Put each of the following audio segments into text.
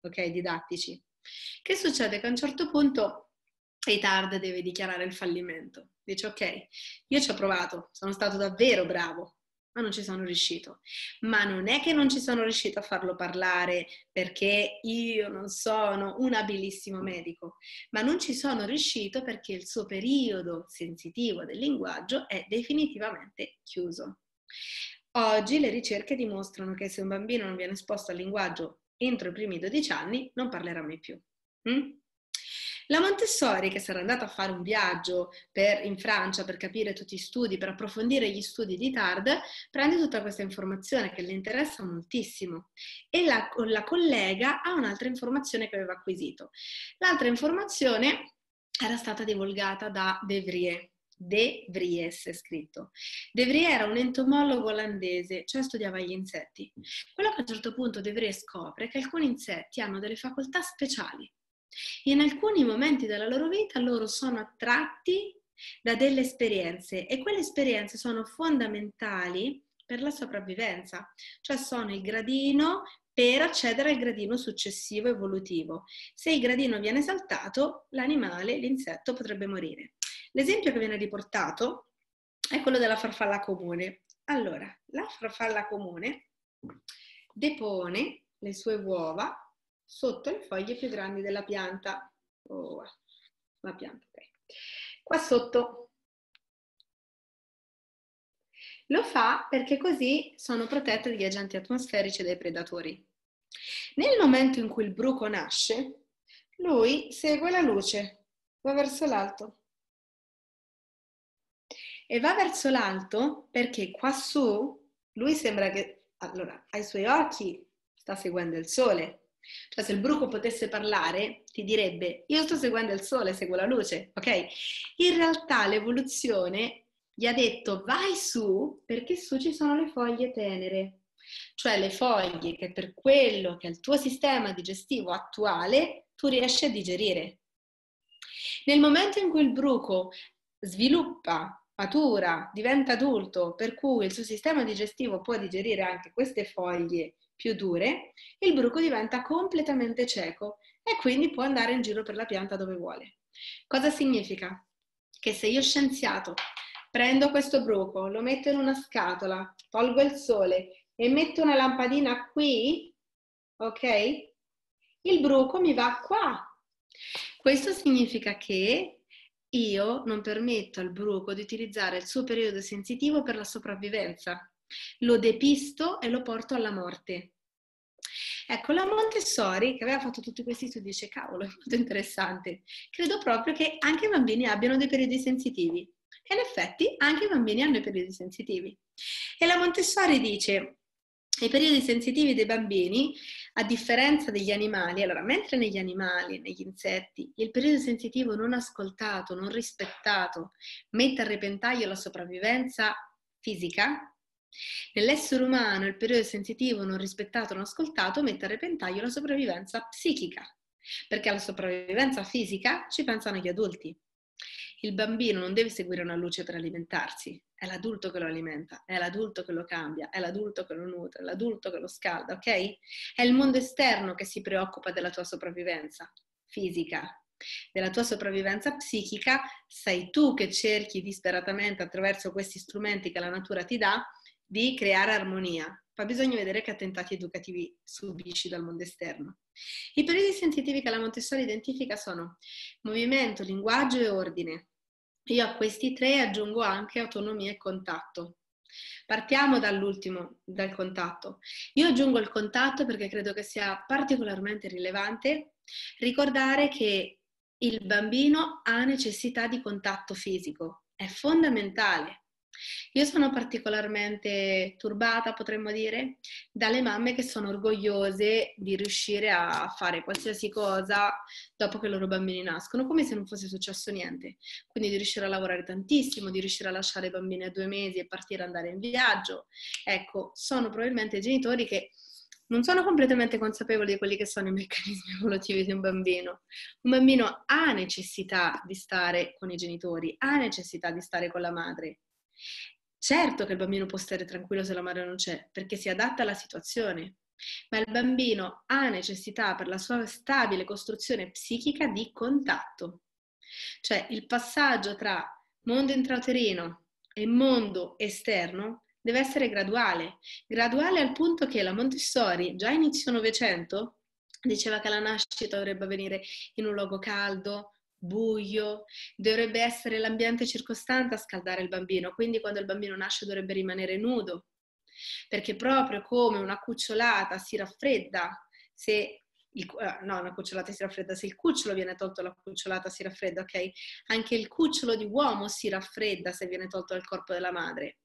ok, didattici. Che succede? Che a un certo punto Eitard deve dichiarare il fallimento. Dice ok, io ci ho provato, sono stato davvero bravo, ma non ci sono riuscito. Ma non è che non ci sono riuscito a farlo parlare perché io non sono un abilissimo medico, ma non ci sono riuscito perché il suo periodo sensitivo del linguaggio è definitivamente chiuso. Oggi le ricerche dimostrano che se un bambino non viene esposto al linguaggio entro i primi 12 anni, non parlerà mai più. Mm? La Montessori, che sarà andata a fare un viaggio per, in Francia per capire tutti gli studi, per approfondire gli studi di Tard, prende tutta questa informazione che le interessa moltissimo e la, la collega a un'altra informazione che aveva acquisito. L'altra informazione era stata divulgata da De Vries. De Vries è scritto. De Vries era un entomologo olandese, cioè studiava gli insetti. Quello che a un certo punto De Vries scopre è che alcuni insetti hanno delle facoltà speciali in alcuni momenti della loro vita loro sono attratti da delle esperienze e quelle esperienze sono fondamentali per la sopravvivenza, cioè sono il gradino per accedere al gradino successivo evolutivo. Se il gradino viene saltato, l'animale, l'insetto potrebbe morire. L'esempio che viene riportato è quello della farfalla comune. Allora, la farfalla comune depone le sue uova sotto le foglie più grandi della pianta. Oh, la pianta, ok. Qua sotto. Lo fa perché così sono protette dagli agenti atmosferici e dai predatori. Nel momento in cui il bruco nasce, lui segue la luce, va verso l'alto. E va verso l'alto perché qua su lui sembra che, allora, ai suoi occhi sta seguendo il sole, cioè se il bruco potesse parlare, ti direbbe io sto seguendo il sole, seguo la luce, ok? In realtà l'evoluzione gli ha detto vai su perché su ci sono le foglie tenere, cioè le foglie che per quello che è il tuo sistema digestivo attuale tu riesci a digerire. Nel momento in cui il bruco sviluppa, matura, diventa adulto, per cui il suo sistema digestivo può digerire anche queste foglie più dure, il bruco diventa completamente cieco e quindi può andare in giro per la pianta dove vuole. Cosa significa? Che se io scienziato prendo questo bruco, lo metto in una scatola, tolgo il sole e metto una lampadina qui, ok? Il bruco mi va qua. Questo significa che io non permetto al bruco di utilizzare il suo periodo sensitivo per la sopravvivenza lo depisto e lo porto alla morte. Ecco, la Montessori, che aveva fatto tutti questi studi, dice, cavolo, è molto interessante. Credo proprio che anche i bambini abbiano dei periodi sensitivi. E in effetti anche i bambini hanno i periodi sensitivi. E la Montessori dice, i periodi sensitivi dei bambini, a differenza degli animali, allora, mentre negli animali, negli insetti, il periodo sensitivo non ascoltato, non rispettato, mette a repentaglio la sopravvivenza fisica, Nell'essere umano il periodo sensitivo non rispettato, non ascoltato, mette a repentaglio la sopravvivenza psichica, perché alla sopravvivenza fisica ci pensano gli adulti. Il bambino non deve seguire una luce per alimentarsi, è l'adulto che lo alimenta, è l'adulto che lo cambia, è l'adulto che lo nutre, è l'adulto che lo scalda, ok? È il mondo esterno che si preoccupa della tua sopravvivenza fisica, della tua sopravvivenza psichica, sei tu che cerchi disperatamente attraverso questi strumenti che la natura ti dà di creare armonia. Poi bisogna vedere che attentati educativi subisci dal mondo esterno. I periodi sensitivi che la Montessori identifica sono movimento, linguaggio e ordine. Io a questi tre aggiungo anche autonomia e contatto. Partiamo dall'ultimo, dal contatto. Io aggiungo il contatto perché credo che sia particolarmente rilevante ricordare che il bambino ha necessità di contatto fisico, è fondamentale. Io sono particolarmente turbata, potremmo dire, dalle mamme che sono orgogliose di riuscire a fare qualsiasi cosa dopo che i loro bambini nascono, come se non fosse successo niente. Quindi di riuscire a lavorare tantissimo, di riuscire a lasciare i bambini a due mesi e partire ad andare in viaggio. Ecco, sono probabilmente genitori che non sono completamente consapevoli di quelli che sono i meccanismi evolutivi di un bambino. Un bambino ha necessità di stare con i genitori, ha necessità di stare con la madre Certo che il bambino può stare tranquillo se la madre non c'è, perché si adatta alla situazione. ma il bambino ha necessità per la sua stabile costruzione psichica di contatto. Cioè il passaggio tra mondo intrauterino e mondo esterno deve essere graduale, graduale al punto che la Montessori già inizio Novecento diceva che la nascita dovrebbe avvenire in un luogo caldo, buio, dovrebbe essere l'ambiente circostante a scaldare il bambino, quindi quando il bambino nasce dovrebbe rimanere nudo, perché proprio come una cucciolata si raffredda se il, eh, no, una cucciolata si raffredda, se il cucciolo viene tolto la cucciolata si raffredda, ok? Anche il cucciolo di uomo si raffredda se viene tolto dal corpo della madre.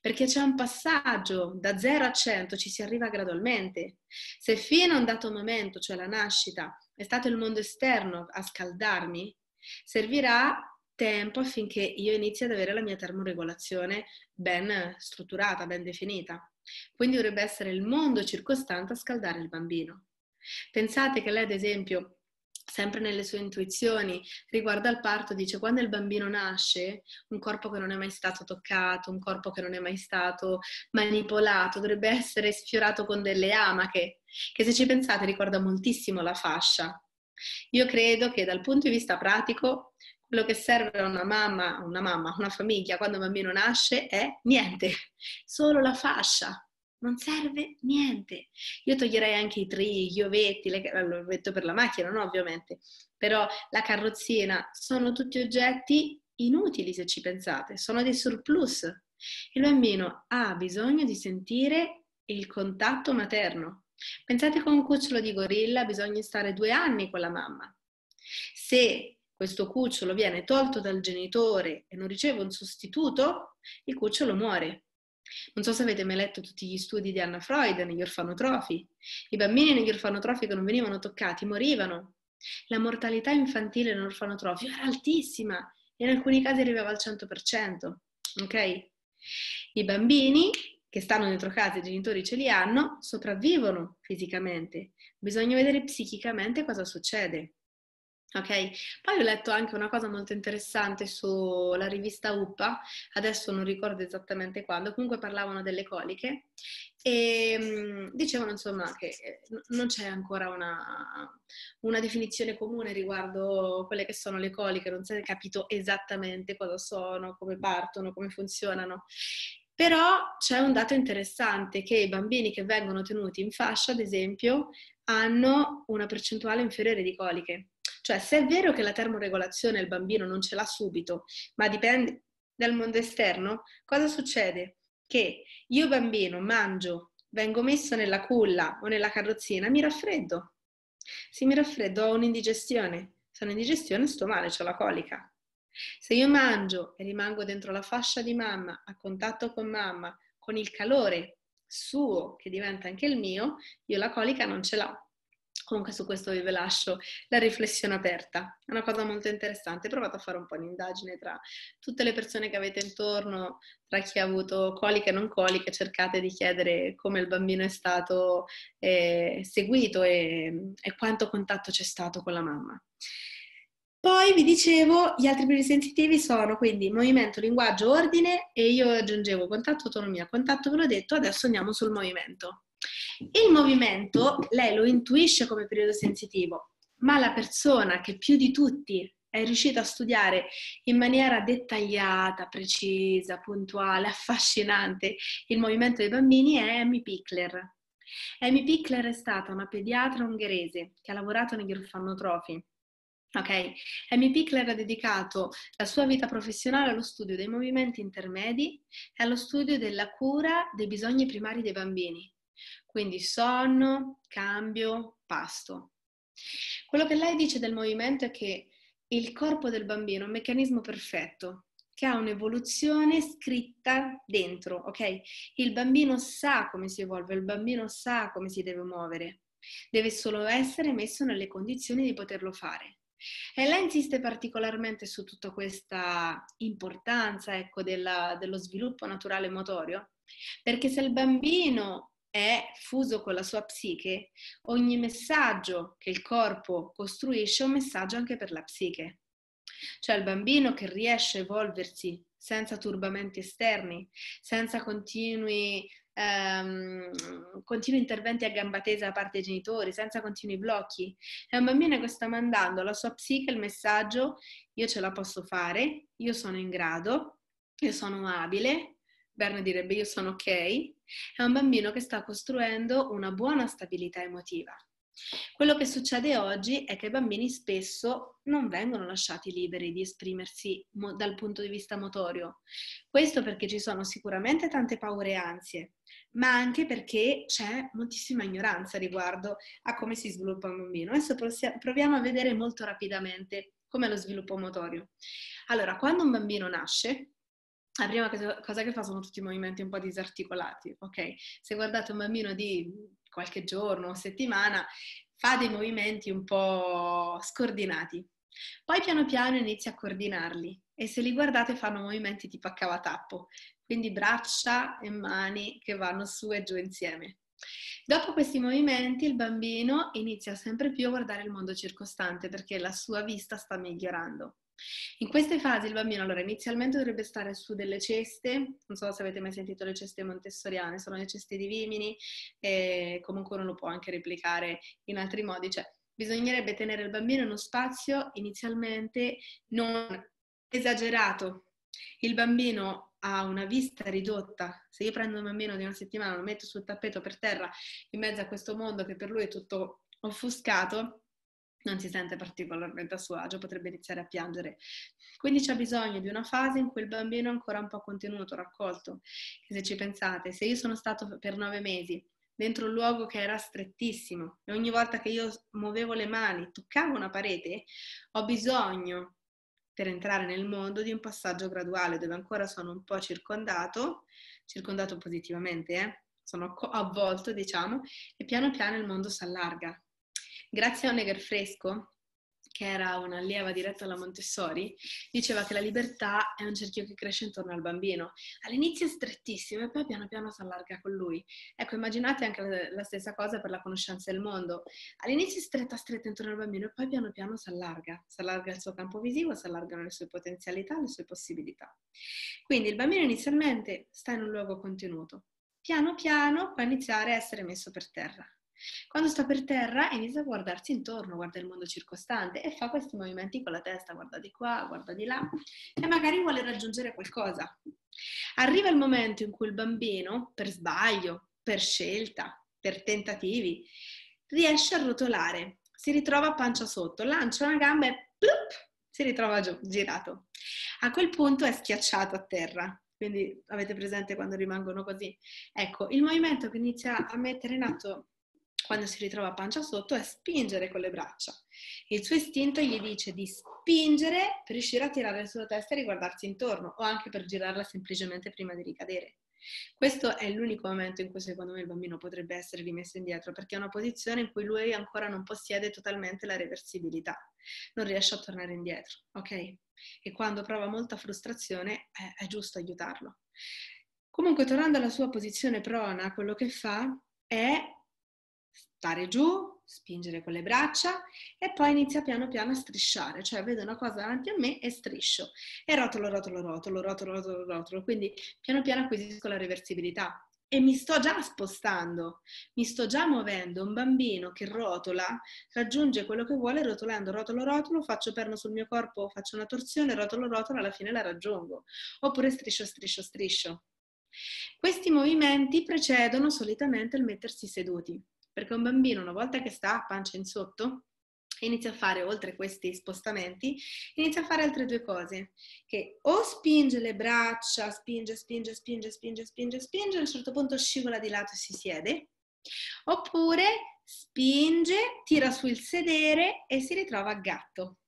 Perché c'è un passaggio da 0 a 100, ci si arriva gradualmente. Se fino a un dato momento, cioè la nascita, è stato il mondo esterno a scaldarmi, servirà tempo affinché io inizi ad avere la mia termoregolazione ben strutturata, ben definita. Quindi dovrebbe essere il mondo circostante a scaldare il bambino. Pensate che lei, ad esempio, sempre nelle sue intuizioni riguardo al parto, dice quando il bambino nasce, un corpo che non è mai stato toccato, un corpo che non è mai stato manipolato, dovrebbe essere sfiorato con delle amache, che se ci pensate ricorda moltissimo la fascia. Io credo che dal punto di vista pratico quello che serve a una mamma, una mamma, una famiglia quando un bambino nasce è niente, solo la fascia, non serve niente. Io toglierei anche i tri, gli ovetti, le, l'ovetto per la macchina, no ovviamente, però la carrozzina sono tutti oggetti inutili se ci pensate, sono dei surplus. Il bambino ha bisogno di sentire il contatto materno. Pensate con un cucciolo di gorilla bisogna stare due anni con la mamma. Se questo cucciolo viene tolto dal genitore e non riceve un sostituto, il cucciolo muore. Non so se avete mai letto tutti gli studi di Anna Freud negli orfanotrofi. I bambini negli orfanotrofi che non venivano toccati morivano. La mortalità infantile nell'orfanotrofio era altissima in alcuni casi arrivava al 100%. Ok? I bambini che stanno dentro casa, i genitori ce li hanno, sopravvivono fisicamente. Bisogna vedere psichicamente cosa succede. Ok, poi ho letto anche una cosa molto interessante sulla rivista UPA, adesso non ricordo esattamente quando, comunque parlavano delle coliche e um, dicevano insomma che eh, non c'è ancora una, una, definizione comune riguardo quelle che sono le coliche, non si è capito esattamente cosa sono, come partono, come funzionano. Però c'è un dato interessante che i bambini che vengono tenuti in fascia, ad esempio, hanno una percentuale inferiore di coliche. Cioè, se è vero che la termoregolazione il bambino non ce l'ha subito, ma dipende dal mondo esterno, cosa succede? Che io bambino mangio, vengo messo nella culla o nella carrozzina, mi raffreddo. Se mi raffreddo ho un'indigestione. Se ho un'indigestione sto male, ho la colica. Se io mangio e rimango dentro la fascia di mamma, a contatto con mamma, con il calore suo che diventa anche il mio, io la colica non ce l'ho. Comunque su questo vi lascio la riflessione aperta, è una cosa molto interessante. Provate a fare un po' di indagine tra tutte le persone che avete intorno, tra chi ha avuto coliche e non coliche, cercate di chiedere come il bambino è stato eh, seguito e, e quanto contatto c'è stato con la mamma. Poi vi dicevo, gli altri primi sensitivi sono quindi movimento, linguaggio, ordine e io aggiungevo contatto, autonomia. Contatto ve l'ho detto, adesso andiamo sul movimento. Il movimento lei lo intuisce come periodo sensitivo, ma la persona che più di tutti è riuscita a studiare in maniera dettagliata, precisa, puntuale, affascinante il movimento dei bambini è Amy Pickler. Amy Pickler è stata una pediatra ungherese che ha lavorato negli orfanotrofi. Ok, Amy Pickler ha dedicato la sua vita professionale allo studio dei movimenti intermedi e allo studio della cura dei bisogni primari dei bambini. Quindi sonno, cambio, pasto. Quello che lei dice del movimento è che il corpo del bambino è un meccanismo perfetto, che ha un'evoluzione scritta dentro, ok? Il bambino sa come si evolve, il bambino sa come si deve muovere, deve solo essere messo nelle condizioni di poterlo fare. E lei insiste particolarmente su tutta questa importanza, ecco, della, dello sviluppo naturale motorio, perché se il bambino è fuso con la sua psiche, ogni messaggio che il corpo costruisce è un messaggio anche per la psiche. Cioè il bambino che riesce a evolversi senza turbamenti esterni, senza continui ehm, continui interventi a gamba tesa da parte dei genitori, senza continui blocchi. È un bambino che sta mandando alla sua psiche il messaggio io ce la posso fare, io sono in grado, io sono abile, Berna direbbe io sono ok, è un bambino che sta costruendo una buona stabilità emotiva. Quello che succede oggi è che i bambini spesso non vengono lasciati liberi di esprimersi mo- dal punto di vista motorio. Questo perché ci sono sicuramente tante paure e ansie, ma anche perché c'è moltissima ignoranza riguardo a come si sviluppa un bambino. Adesso proviamo a vedere molto rapidamente come lo sviluppo motorio. Allora, quando un bambino nasce, la prima cosa che fa sono tutti i movimenti un po' disarticolati, ok? Se guardate un bambino di qualche giorno o settimana, fa dei movimenti un po' scordinati. Poi piano piano inizia a coordinarli e se li guardate fanno movimenti tipo a cavatappo, quindi braccia e mani che vanno su e giù insieme. Dopo questi movimenti il bambino inizia sempre più a guardare il mondo circostante perché la sua vista sta migliorando. In queste fasi il bambino allora inizialmente dovrebbe stare su delle ceste, non so se avete mai sentito le ceste montessoriane, sono le ceste di vimini e comunque uno lo può anche replicare in altri modi, cioè bisognerebbe tenere il bambino in uno spazio inizialmente non esagerato. Il bambino ha una vista ridotta, se io prendo un bambino di una settimana, lo metto sul tappeto per terra in mezzo a questo mondo che per lui è tutto offuscato, non si sente particolarmente a suo agio, potrebbe iniziare a piangere. Quindi c'è bisogno di una fase in cui il bambino è ancora un po' contenuto, raccolto. E se ci pensate, se io sono stato per nove mesi dentro un luogo che era strettissimo e ogni volta che io muovevo le mani, toccavo una parete, ho bisogno per entrare nel mondo di un passaggio graduale dove ancora sono un po' circondato, circondato positivamente, eh? sono avvolto, diciamo, e piano piano il mondo si allarga Grazie a Honegger Fresco, che era un'allieva diretta alla Montessori, diceva che la libertà è un cerchio che cresce intorno al bambino. All'inizio è strettissimo e poi piano piano si allarga con lui. Ecco, immaginate anche la stessa cosa per la conoscenza del mondo. All'inizio è stretta stretta intorno al bambino e poi piano piano si allarga. Si allarga il suo campo visivo, si allargano le sue potenzialità, le sue possibilità. Quindi il bambino inizialmente sta in un luogo contenuto. Piano piano può iniziare a essere messo per terra quando sta per terra inizia a guardarsi intorno, guarda il mondo circostante e fa questi movimenti con la testa, guarda di qua, guarda di là e magari vuole raggiungere qualcosa. Arriva il momento in cui il bambino, per sbaglio, per scelta, per tentativi, riesce a rotolare, si ritrova a pancia sotto, lancia una gamba e plup, si ritrova giù, girato. A quel punto è schiacciato a terra, quindi avete presente quando rimangono così? Ecco, il movimento che inizia a mettere in atto quando si ritrova pancia sotto è spingere con le braccia. Il suo istinto gli dice di spingere per riuscire a tirare la sua testa e riguardarsi intorno o anche per girarla semplicemente prima di ricadere. Questo è l'unico momento in cui secondo me il bambino potrebbe essere rimesso indietro, perché è una posizione in cui lui ancora non possiede totalmente la reversibilità, non riesce a tornare indietro, ok? E quando prova molta frustrazione è, è giusto aiutarlo. Comunque, tornando alla sua posizione prona, quello che fa è stare giù, spingere con le braccia e poi inizia piano piano a strisciare, cioè vedo una cosa davanti a me e striscio e rotolo, rotolo, rotolo, rotolo, rotolo, rotolo, quindi piano piano acquisisco la reversibilità e mi sto già spostando, mi sto già muovendo. Un bambino che rotola raggiunge quello che vuole rotolando, rotolo, rotolo, faccio perno sul mio corpo, faccio una torsione, rotolo, rotolo, alla fine la raggiungo. Oppure striscio, striscio, striscio. Questi movimenti precedono solitamente il mettersi seduti. Perché un bambino, una volta che sta a pancia in sotto, inizia a fare, oltre questi spostamenti, inizia a fare altre due cose, che o spinge le braccia, spinge, spinge, spinge, spinge, spinge, spinge, a un certo punto scivola di lato e si siede, oppure spinge, tira su il sedere e si ritrova a gatto.